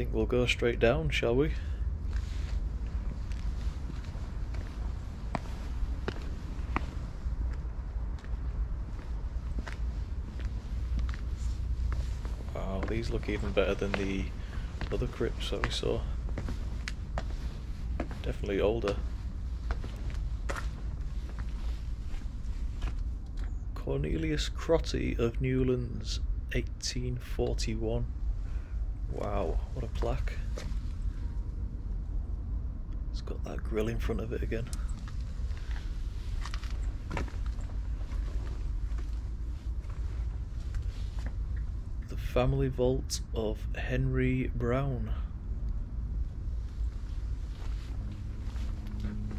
think we'll go straight down, shall we? Wow, these look even better than the other crypts that we saw. Definitely older. Cornelius Crotty of Newlands, 1841. Wow, what a plaque. It's got that grill in front of it again. The family vault of Henry Brown.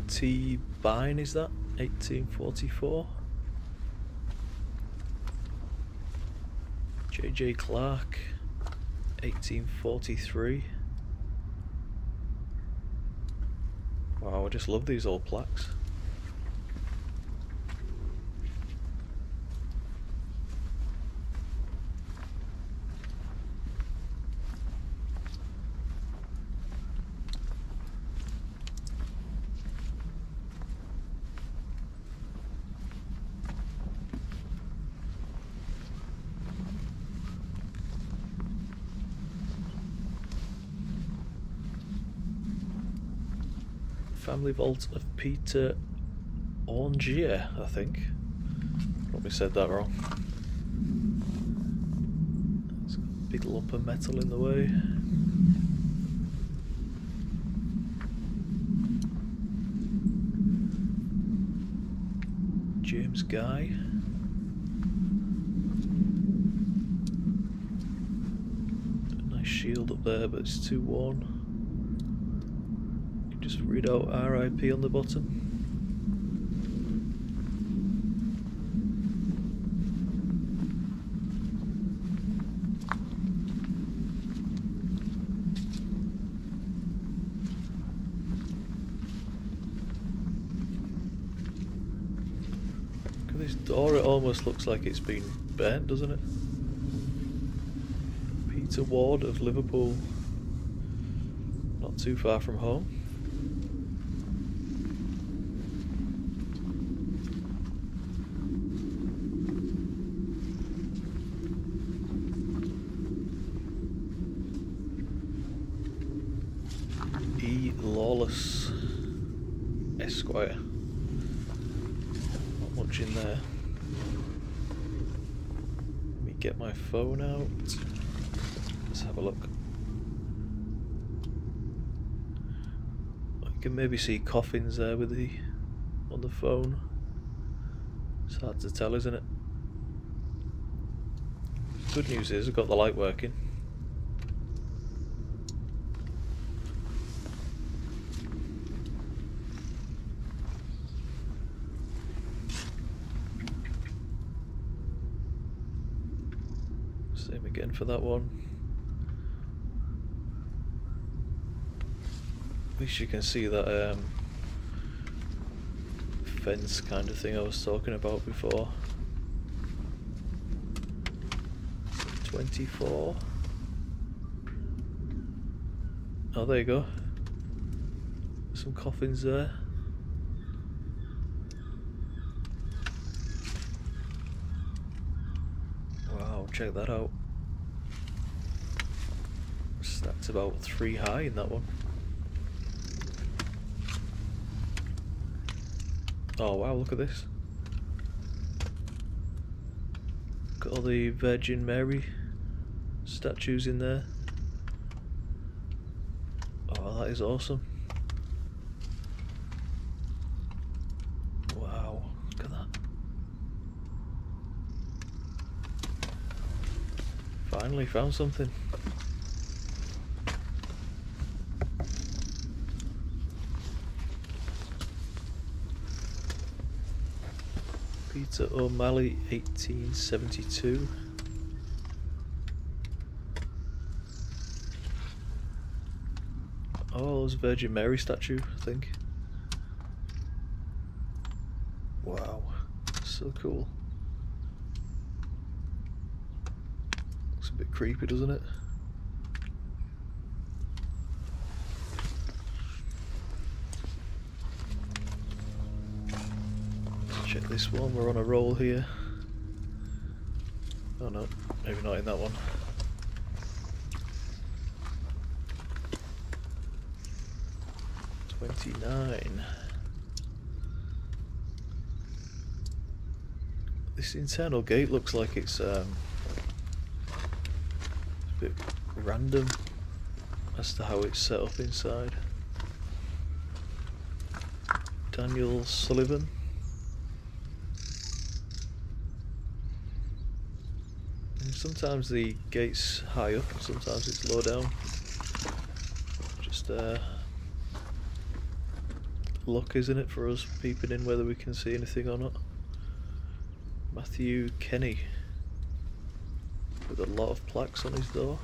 T. Bine, is that? 1844? J.J. Clark, 1843. Wow, I just love these old plaques. Family Vault of Peter Orngier, I think. Probably said that wrong. It's got a big lump of metal in the way. James Guy. A nice shield up there, but it's too worn just read out RIP on the bottom. Look at this door, it almost looks like it's been burnt, doesn't it? Peter Ward of Liverpool. Not too far from home. E. Lawless Esquire. Not much in there. Let me get my phone out. Let's have a look. You can maybe see coffins there with the on the phone. It's hard to tell, isn't it? Good news is I've got the light working. Same again for that one. At least you can see that um, fence kind of thing I was talking about before. 24. Oh, there you go. Some coffins there. Wow, check that out. Stacked about three high in that one. Oh wow, look at this. Got all the Virgin Mary statues in there. Oh, that is awesome. Wow, look at that. Finally found something. Peter O'Malley, 1872. Oh, there's a Virgin Mary statue, I think. Wow, so cool. Looks a bit creepy, doesn't it? This one, we're on a roll here. Oh no, maybe not in that one. Twenty-nine. This internal gate looks like it's um, a bit random as to how it's set up inside. Daniel Sullivan. Sometimes the gate's high up and sometimes it's low down. Just uh, luck, isn't it, for us peeping in whether we can see anything or not. Matthew Kenny with a lot of plaques on his door.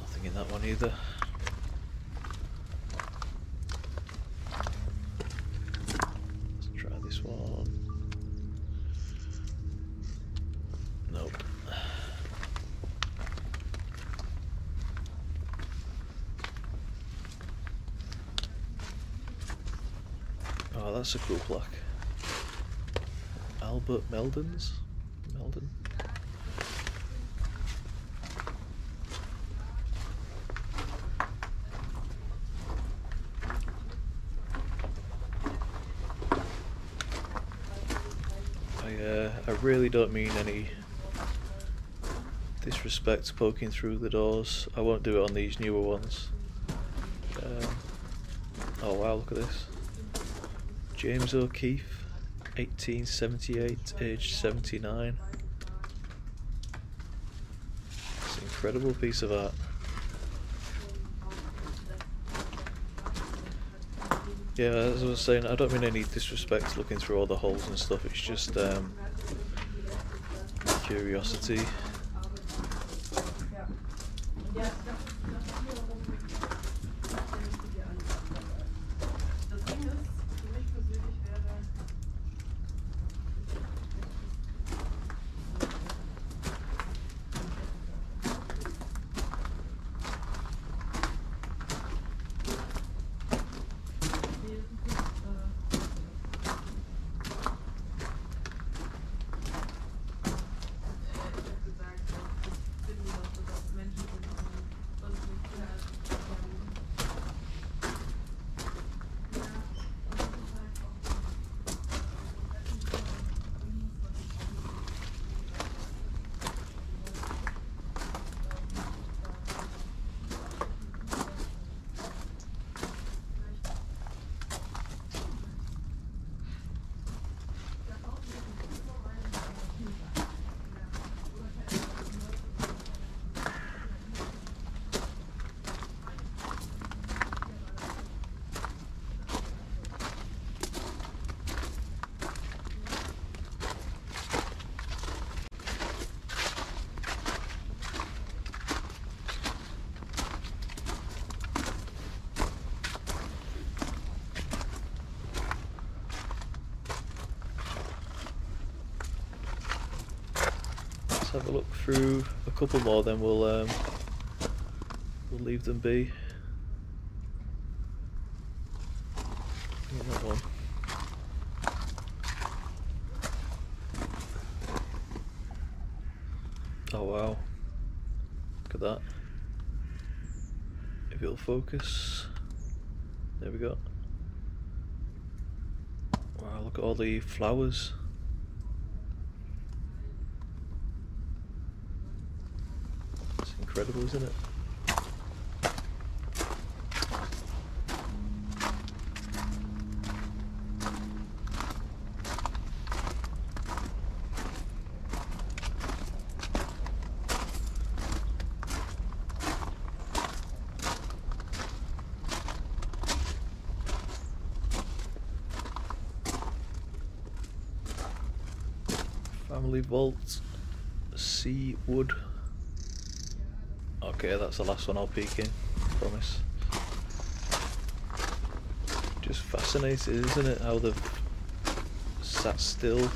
Nothing in that one either. Oh, that's a cool plaque. Albert Meldon's? Meldon? I, uh, I really don't mean any disrespect poking through the doors. I won't do it on these newer ones. Um, oh wow, look at this. James O'Keefe, 1878, age 79. It's an incredible piece of art. Yeah, as I was saying, I don't mean any disrespect looking through all the holes and stuff, it's just um, curiosity. Have a look through a couple more, then we'll um, we'll leave them be. That one. Oh wow! Look at that. If it'll focus, there we go. Wow! Look at all the flowers. It's incredible, isn't it? Family Vault, Sea Wood. Okay, that's the last one I'll peek in, promise. Just fascinating, isn't it, how they've sat still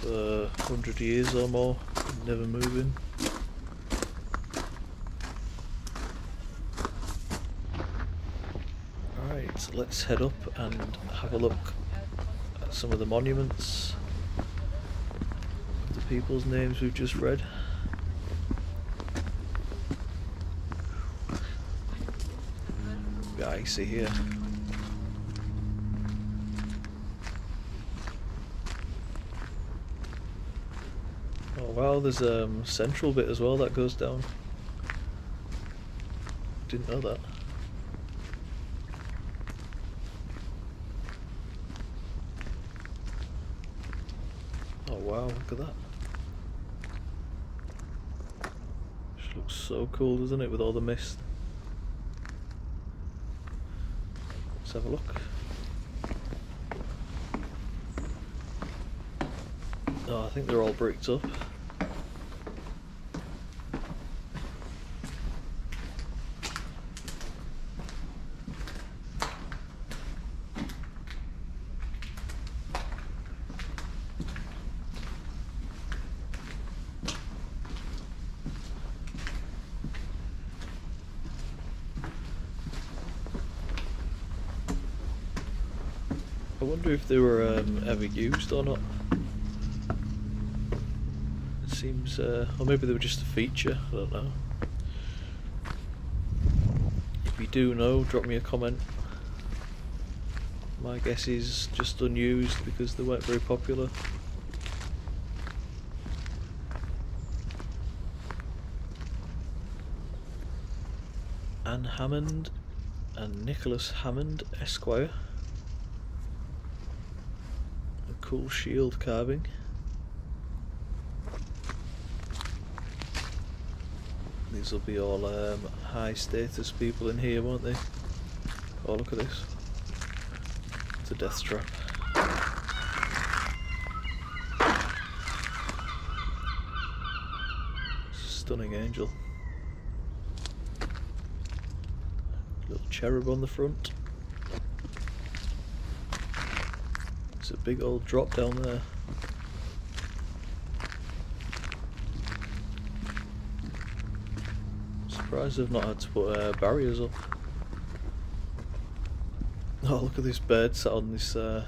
for 100 years or more, never moving. So let's head up and have a look at some of the monuments of the people's names we've just read. Yeah, see here. Oh wow, there's a um, central bit as well that goes down. Didn't know that. Oh wow, look at that. Looks so cool, doesn't it, with all the mist. Let's have a look. Oh, I think they're all bricked up. I wonder if they were um, ever used or not. It seems, uh, or maybe they were just a feature. I don't know. If you do know, drop me a comment. My guess is just unused because they weren't very popular. Anne Hammond and Nicholas Hammond, Esquire. A cool shield carving. These will be all um, high status people in here, won't they? Oh, look at this. It's a death trap. Stunning angel. Little cherub on the front. A big old drop down there. Surprised they've not had to put uh, barriers up. Oh, look at this bird sat on this uh,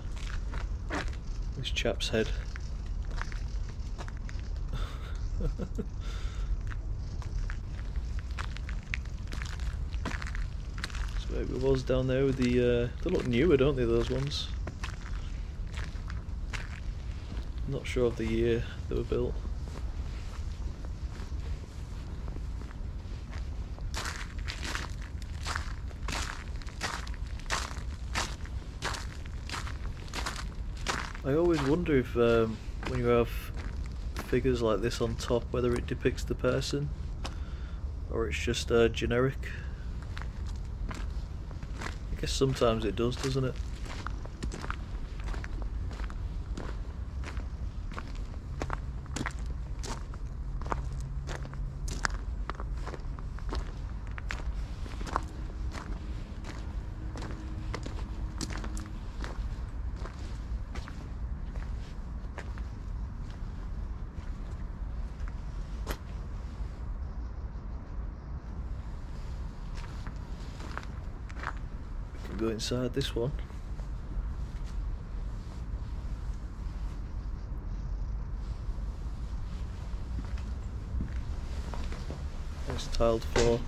this chap's head. so it was down there with the. Uh, they look newer, don't they? Those ones. Not sure of the year they were built. I always wonder if um, when you have figures like this on top, whether it depicts the person or it's just uh, generic. I guess sometimes it does, doesn't it? Go inside this one. Nice tiled floor.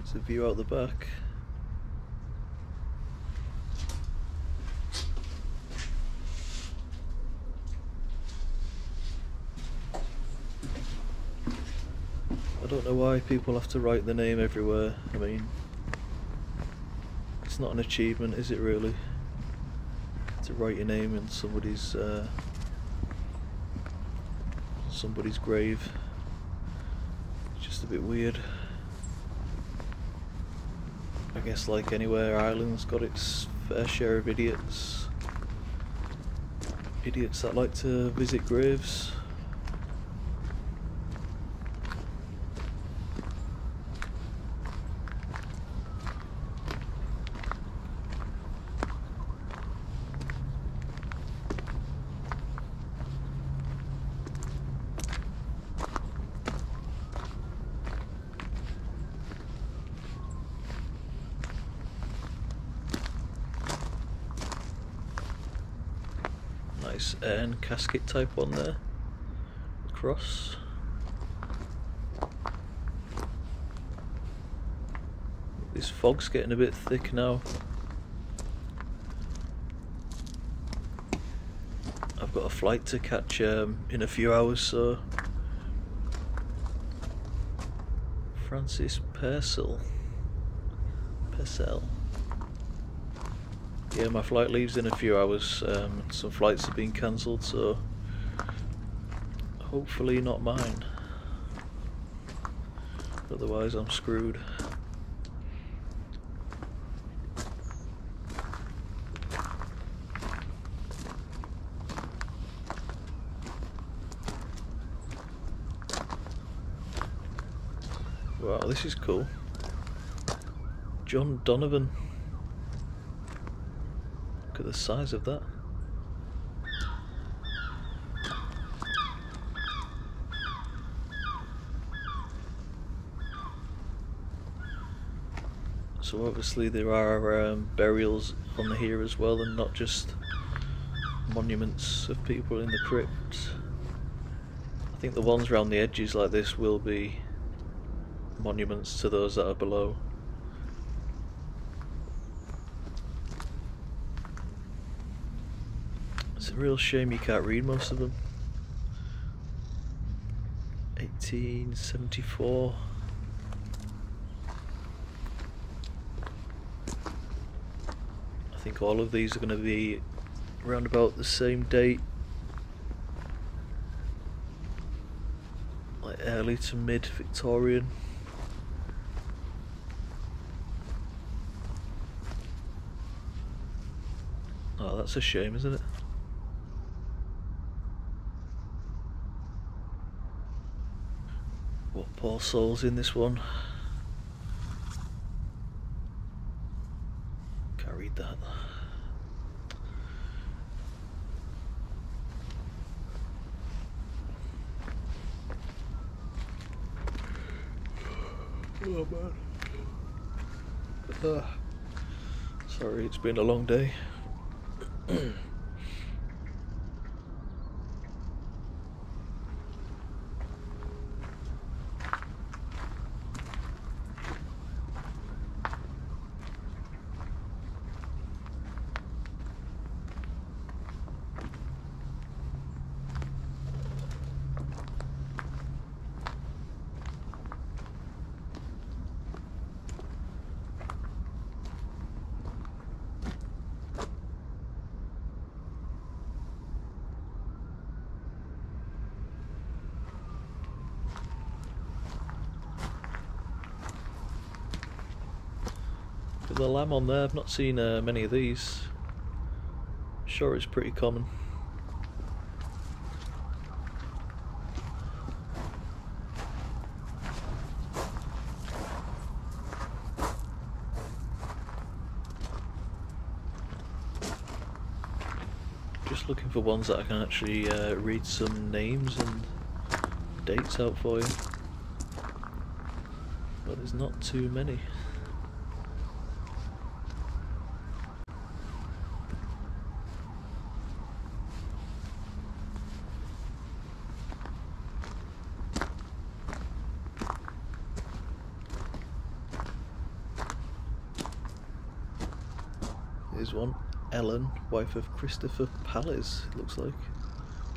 It's a view out the back. Why people have to write their name everywhere. I mean, it's not an achievement, is it really? To write your name in somebody's uh, somebody's grave. It's just a bit weird. I guess, like anywhere, Ireland's got its fair share of idiots. Idiots that like to visit graves. Urn casket type one there. Cross. This fog's getting a bit thick now. I've got a flight to catch um, in a few hours, so Francis Purcell. Purcell. Yeah, my flight leaves in a few hours. Um, some flights have been cancelled, so hopefully not mine. Otherwise, I'm screwed. Wow, this is cool. John Donovan. Look at the size of that. So obviously there are um, burials on here as well and not just monuments of people in the crypt. I think the ones around the edges like this will be monuments to those that are below. A real shame you can't read most of them. 1874. I think all of these are going to be around about the same date. Like early to mid Victorian. Oh, that's a shame, isn't it? Poor souls in this one? Can't read that. Oh man. Uh, sorry, it's been a long day. the lamb on there. I've not seen uh, many of these. Sure, it's pretty common. Just looking for ones that I can actually uh, read some names and dates out for you. But there's not too many. Wife of Christopher Palles, looks like.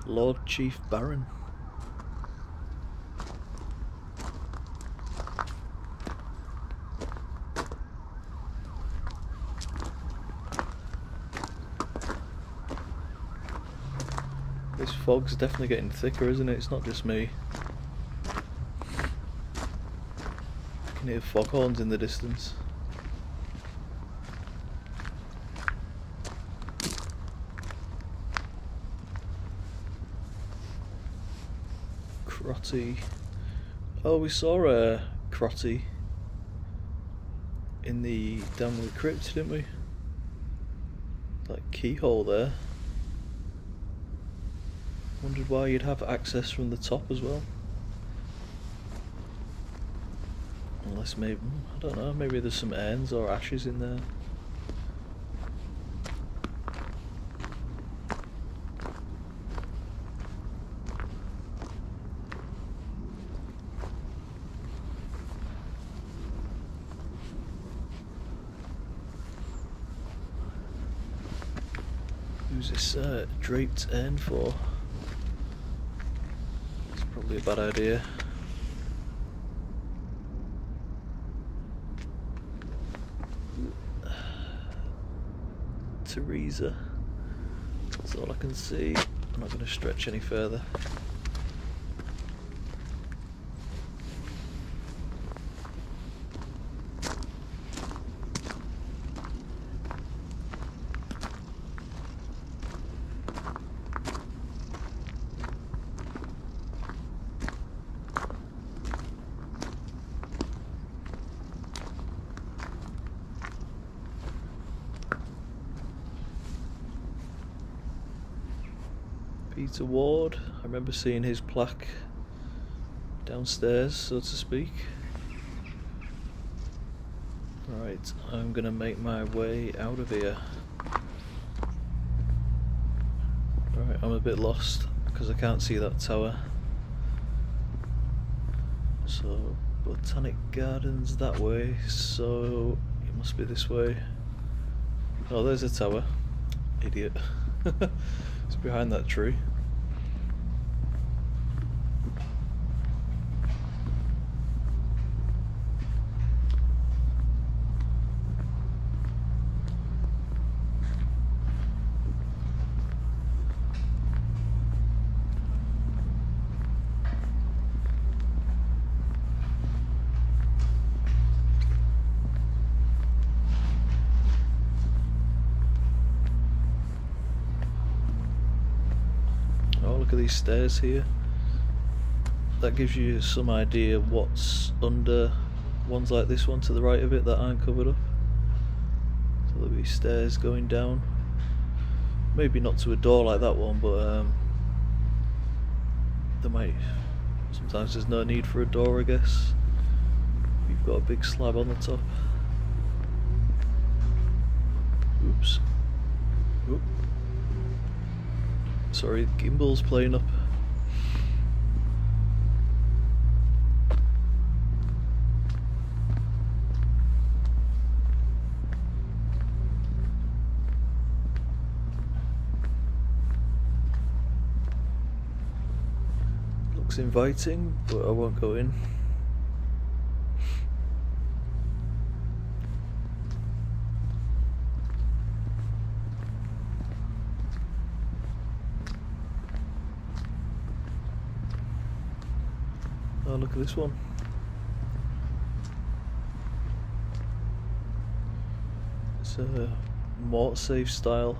Lord Chief Baron. This fog's definitely getting thicker, isn't it? It's not just me. I can hear foghorns in the distance. Crotty. Oh, we saw a Crotty in the down the crypt, didn't we? That keyhole there. Wondered why you'd have access from the top as well. Unless maybe, hmm, I don't know, maybe there's some urns or ashes in there. Who's this uh, draped end for? It's probably a bad idea. Teresa. That's all I can see. I'm not going to stretch any further. Peter Ward. I remember seeing his plaque downstairs, so to speak. Right, I'm gonna make my way out of here. Right, I'm a bit lost because I can't see that tower. So, Botanic Gardens that way, so it must be this way. Oh, there's a tower. Idiot. it's behind that tree. look at these stairs here. That gives you some idea what's under ones like this one to the right of it that aren't covered up. So there'll be stairs going down. Maybe not to a door like that one, but um, there might. Sometimes there's no need for a door, I guess. You've got a big slab on the top. Oops. Oop. Sorry, gimbal's playing up. Looks inviting, but I won't go in. This one. It's a mortar style.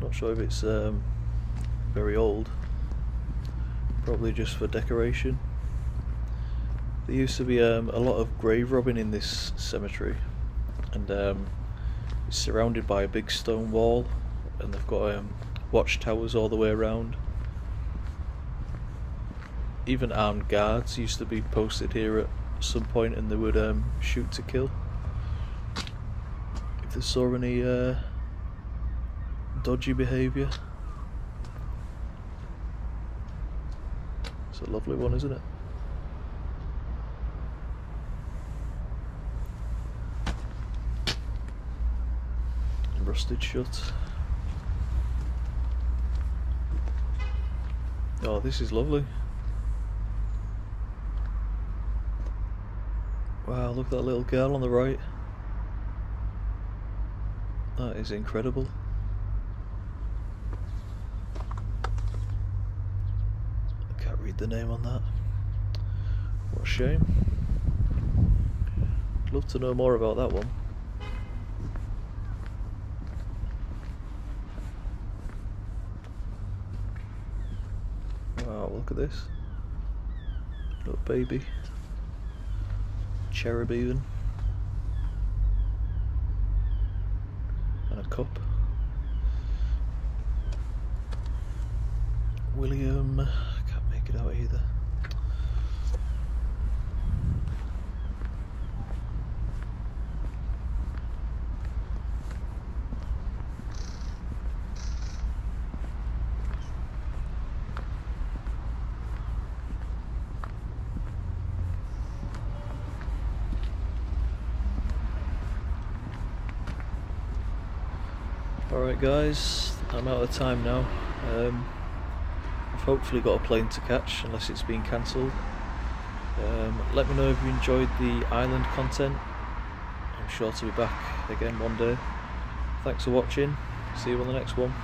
Not sure if it's um, very old. Probably just for decoration. There used to be um, a lot of grave robbing in this cemetery, and um, it's surrounded by a big stone wall, and they've got um, watchtowers all the way around even armed guards used to be posted here at some point and they would um, shoot to kill if they saw any uh, dodgy behaviour. It's a lovely one, isn't it? Rusted shut. Oh, this is lovely. Wow, look at that little girl on the right. That is incredible. I can't read the name on that. What a shame. Love to know more about that one. Wow, look at this. Little baby cherub even. And a cup. William, I can't make it out either. Alright guys, I'm out of time now. Um, I've hopefully got a plane to catch unless it's been cancelled. Um, let me know if you enjoyed the island content. I'm sure to be back again one day. Thanks for watching. See you on the next one.